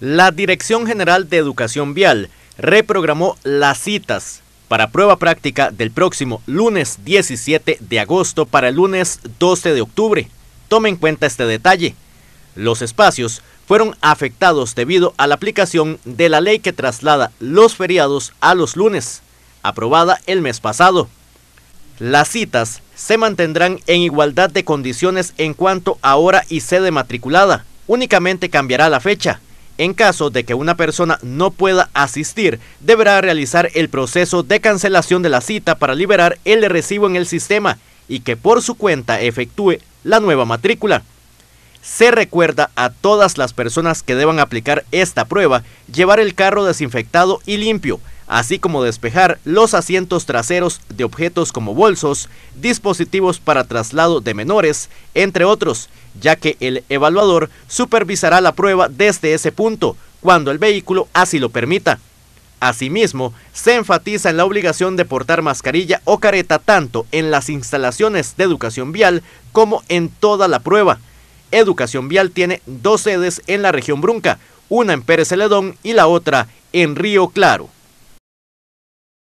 La Dirección General de Educación Vial reprogramó las citas para prueba práctica del próximo lunes 17 de agosto para el lunes 12 de octubre. Tome en cuenta este detalle. Los espacios fueron afectados debido a la aplicación de la ley que traslada los feriados a los lunes, aprobada el mes pasado. Las citas se mantendrán en igualdad de condiciones en cuanto a hora y sede matriculada. Únicamente cambiará la fecha en caso de que una persona no pueda asistir, deberá realizar el proceso de cancelación de la cita para liberar el recibo en el sistema y que por su cuenta efectúe la nueva matrícula. Se recuerda a todas las personas que deban aplicar esta prueba llevar el carro desinfectado y limpio, así como despejar los asientos traseros de objetos como bolsos, dispositivos para traslado de menores, entre otros, ya que el evaluador supervisará la prueba desde ese punto, cuando el vehículo así lo permita. Asimismo, se enfatiza en la obligación de portar mascarilla o careta tanto en las instalaciones de educación vial como en toda la prueba. Educación Vial tiene dos sedes en la región Brunca, una en Pérez Celedón y la otra en Río Claro.